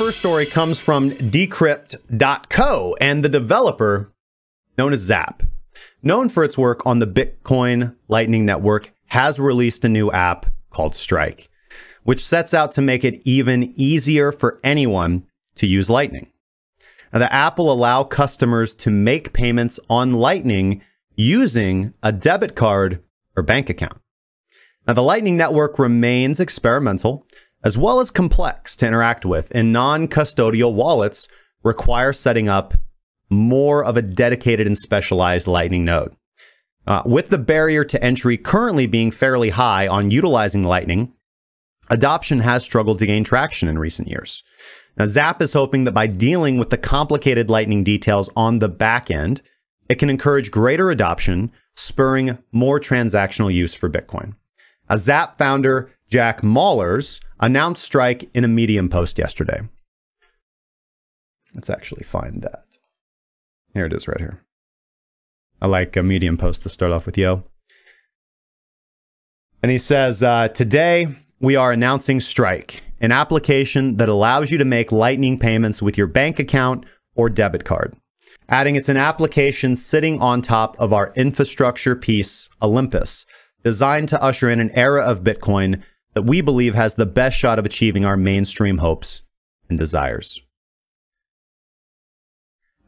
first story comes from decrypt.co and the developer known as Zap, known for its work on the Bitcoin Lightning Network, has released a new app called Strike, which sets out to make it even easier for anyone to use Lightning. Now, the app will allow customers to make payments on Lightning using a debit card or bank account. Now, the Lightning Network remains experimental as well as complex to interact with, and non custodial wallets require setting up more of a dedicated and specialized Lightning node. Uh, with the barrier to entry currently being fairly high on utilizing Lightning, adoption has struggled to gain traction in recent years. Now, Zap is hoping that by dealing with the complicated Lightning details on the back end, it can encourage greater adoption, spurring more transactional use for Bitcoin. A Zap founder Jack Mallers, announced strike in a Medium post yesterday. Let's actually find that. Here it is right here. I like a Medium post to start off with, yo. And he says, uh, Today we are announcing Strike, an application that allows you to make Lightning payments with your bank account or debit card. Adding it's an application sitting on top of our infrastructure piece, Olympus, designed to usher in an era of Bitcoin that we believe has the best shot of achieving our mainstream hopes and desires.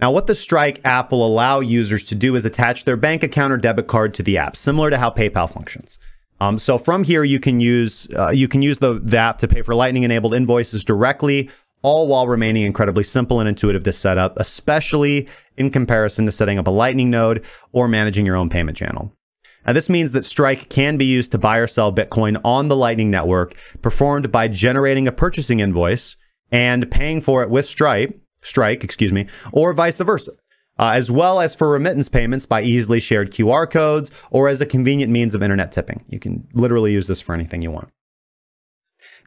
Now, what the Strike app will allow users to do is attach their bank account or debit card to the app, similar to how PayPal functions. Um, so from here, you can use uh, you can use the, the app to pay for Lightning-enabled invoices directly, all while remaining incredibly simple and intuitive to set up, especially in comparison to setting up a Lightning node or managing your own payment channel. Now, this means that Strike can be used to buy or sell Bitcoin on the Lightning Network, performed by generating a purchasing invoice and paying for it with Stripe, Strike, excuse me, or vice versa. Uh, as well as for remittance payments by easily shared QR codes or as a convenient means of internet tipping. You can literally use this for anything you want.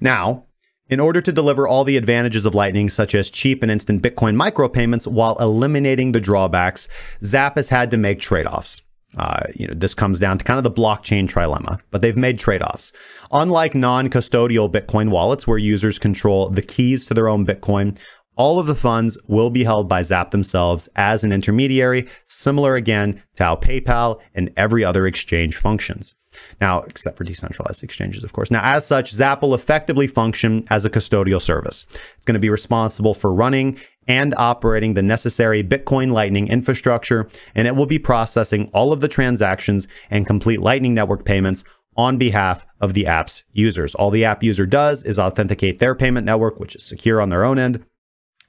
Now, in order to deliver all the advantages of Lightning, such as cheap and instant Bitcoin micropayments while eliminating the drawbacks, Zap has had to make trade offs. Uh, you know, this comes down to kind of the blockchain trilemma, but they've made trade-offs. Unlike non-custodial Bitcoin wallets where users control the keys to their own Bitcoin, all of the funds will be held by Zap themselves as an intermediary, similar again to how PayPal and every other exchange functions. Now, except for decentralized exchanges, of course. Now, as such, Zap will effectively function as a custodial service. It's going to be responsible for running and operating the necessary Bitcoin Lightning infrastructure, and it will be processing all of the transactions and complete Lightning Network payments on behalf of the app's users. All the app user does is authenticate their payment network, which is secure on their own end,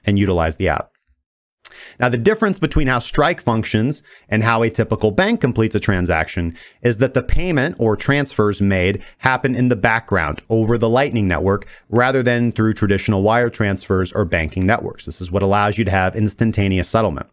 and utilize the app. Now, the difference between how Strike functions and how a typical bank completes a transaction is that the payment or transfers made happen in the background over the Lightning Network rather than through traditional wire transfers or banking networks. This is what allows you to have instantaneous settlement.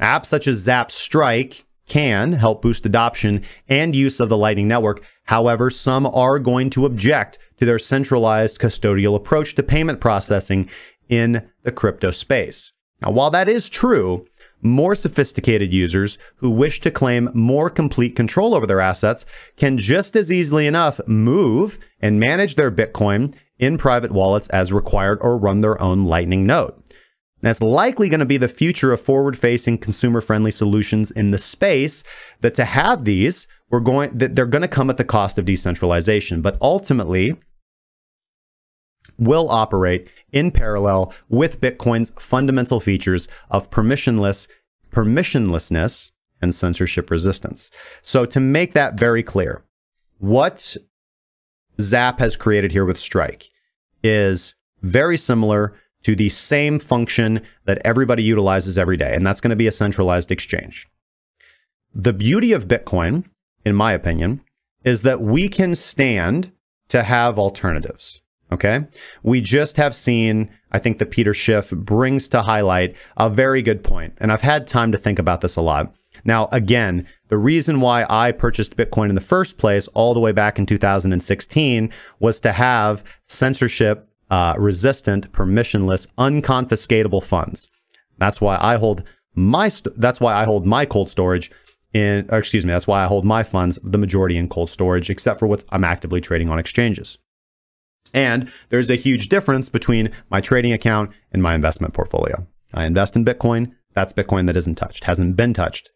Apps such as Zap Strike can help boost adoption and use of the Lightning Network. However, some are going to object to their centralized custodial approach to payment processing in the crypto space. Now, while that is true, more sophisticated users who wish to claim more complete control over their assets can just as easily enough move and manage their Bitcoin in private wallets as required or run their own Lightning node. That's likely going to be the future of forward facing consumer friendly solutions in the space that to have these, we're going, that they're going to come at the cost of decentralization. But ultimately, will operate in parallel with Bitcoin's fundamental features of permissionless, permissionlessness and censorship resistance. So to make that very clear, what Zap has created here with Strike is very similar to the same function that everybody utilizes every day, and that's going to be a centralized exchange. The beauty of Bitcoin, in my opinion, is that we can stand to have alternatives. Okay. We just have seen, I think the Peter Schiff brings to highlight a very good point, And I've had time to think about this a lot. Now, again, the reason why I purchased Bitcoin in the first place, all the way back in 2016, was to have censorship uh, resistant, permissionless, unconfiscatable funds. That's why I hold my that's why I hold my cold storage in excuse me, that's why I hold my funds the majority in cold storage except for what I'm actively trading on exchanges. And there's a huge difference between my trading account and my investment portfolio. I invest in Bitcoin. That's Bitcoin that isn't touched, hasn't been touched.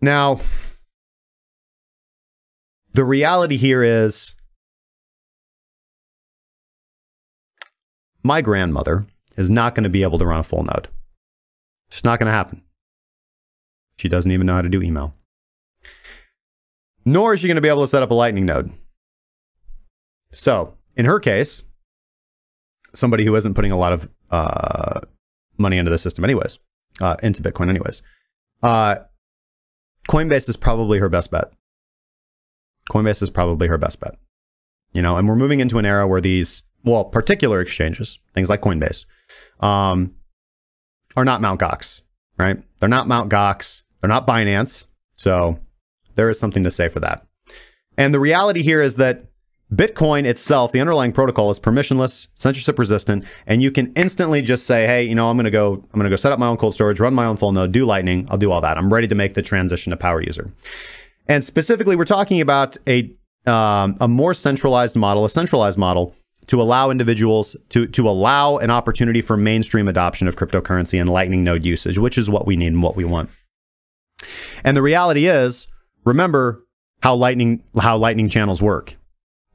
Now, the reality here is my grandmother is not going to be able to run a full node. It's not going to happen. She doesn't even know how to do email. Nor is she going to be able to set up a Lightning node. So, in her case, somebody who isn't putting a lot of uh, money into the system, anyways, uh, into Bitcoin, anyways, uh, Coinbase is probably her best bet. Coinbase is probably her best bet. You know, and we're moving into an era where these, well, particular exchanges, things like Coinbase, um, are not Mount Gox, right? They're not Mount Gox. They're not Binance. So there is something to say for that. And the reality here is that Bitcoin itself, the underlying protocol is permissionless, censorship resistant, and you can instantly just say, "Hey, you know, I'm going to go I'm going to go set up my own cold storage, run my own full node, do lightning, I'll do all that. I'm ready to make the transition to power user." And specifically, we're talking about a um, a more centralized model, a centralized model to allow individuals to to allow an opportunity for mainstream adoption of cryptocurrency and lightning node usage, which is what we need and what we want. And the reality is, remember how lightning how lightning channels work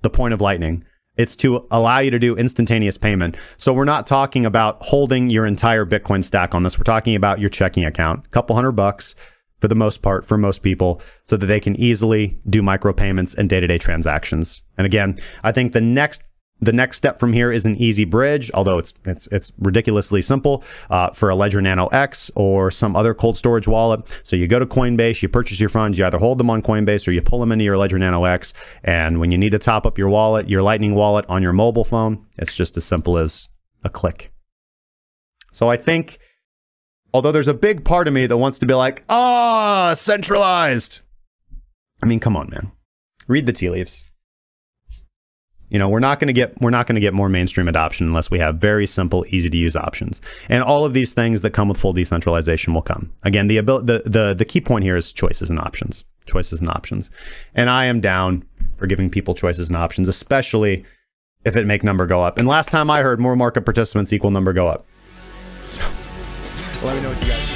the point of Lightning. It's to allow you to do instantaneous payment. So we're not talking about holding your entire Bitcoin stack on this. We're talking about your checking account, a couple hundred bucks for the most part for most people so that they can easily do micropayments and day-to-day transactions. And again, I think the next the next step from here is an easy bridge, although it's it's it's ridiculously simple uh, for a Ledger Nano X or some other cold storage wallet. So you go to Coinbase, you purchase your funds, you either hold them on Coinbase or you pull them into your Ledger Nano X. And when you need to top up your wallet, your Lightning wallet on your mobile phone, it's just as simple as a click. So I think, although there's a big part of me that wants to be like, ah, oh, centralized. I mean, come on, man. Read the tea leaves. You know, we're not going to get we're not going to get more mainstream adoption unless we have very simple, easy to use options. And all of these things that come with full decentralization will come. Again, the ability the the the key point here is choices and options. Choices and options. And I am down for giving people choices and options, especially if it make number go up. And last time I heard more market participants equal number go up. So let me know what you guys